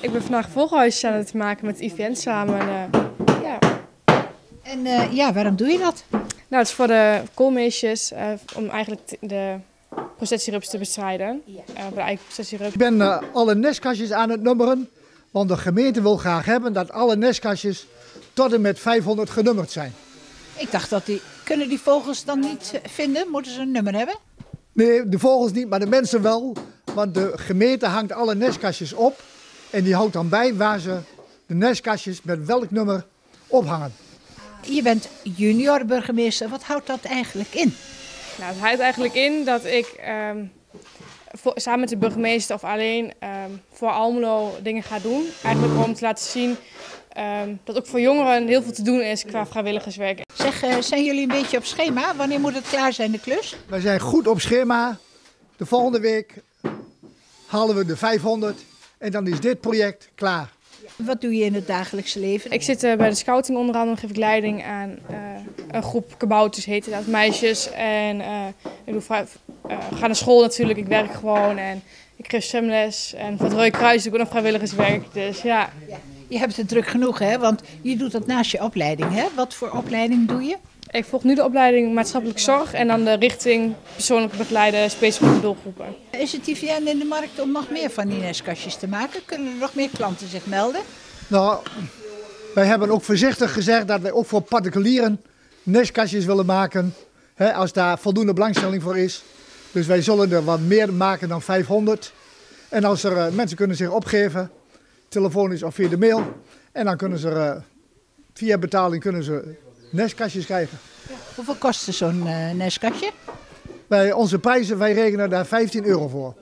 ik ben vandaag volghuisjes aan het maken met IVN samen. En, eh, ja. En eh, ja, waarom doe je dat? Nou, het is voor de koolmeesjes eh, om eigenlijk de processierups te bestrijden. Eh, bij de eigen processierups. Ik ben eh, alle nestkastjes aan het nummeren, want de gemeente wil graag hebben dat alle nestkastjes tot en met 500 genummerd zijn. Ik dacht dat die... Kunnen die vogels dan niet vinden? Moeten ze een nummer hebben? Nee, de vogels niet, maar de mensen wel, want de gemeente hangt alle nestkastjes op en die houdt dan bij waar ze de nestkastjes met welk nummer ophangen. Je bent junior burgemeester. Wat houdt dat eigenlijk in? Nou, het houdt eigenlijk in dat ik ehm, voor- samen met de burgemeester of alleen ehm, voor Almelo dingen ga doen. Eigenlijk om te laten zien ehm, dat ook voor jongeren heel veel te doen is qua vrijwilligerswerk. Zeg, eh, zijn jullie een beetje op schema? Wanneer moet het klaar zijn, de klus? Wij zijn goed op schema. De volgende week halen we de 500 en dan is dit project klaar. Wat doe je in het dagelijkse leven? Ik zit eh, bij de scouting onder andere, geef ik leiding aan eh, een groep kabouters, heet het, meisjes. En eh, ik doe vrij- eh, ga naar school natuurlijk, ik werk gewoon en ik geef zwemles. En voor het Rode Kruis doe ik ook nog vrijwilligerswerk, dus ja. Je hebt het druk genoeg, hè? Want je doet dat naast je opleiding, hè? Wat voor opleiding doe je? Ik volg nu de opleiding maatschappelijk zorg en dan de richting persoonlijk begeleiden specifieke doelgroepen. Is het IVN in de markt om nog meer van die nestkastjes te maken? Kunnen er nog meer klanten zich melden? Nou, wij hebben ook voorzichtig gezegd dat wij ook voor particulieren nestkastjes willen maken. Hè, als daar voldoende belangstelling voor is. Dus wij zullen er wat meer maken dan 500. En als er eh, mensen kunnen zich opgeven, telefonisch of via de mail. En dan kunnen ze eh, via betaling kunnen ze nestkastjes krijgen. Hoeveel kostte zo'n eh, nestkastje? Bij onze prijzen, wij rekenen daar 15 euro voor.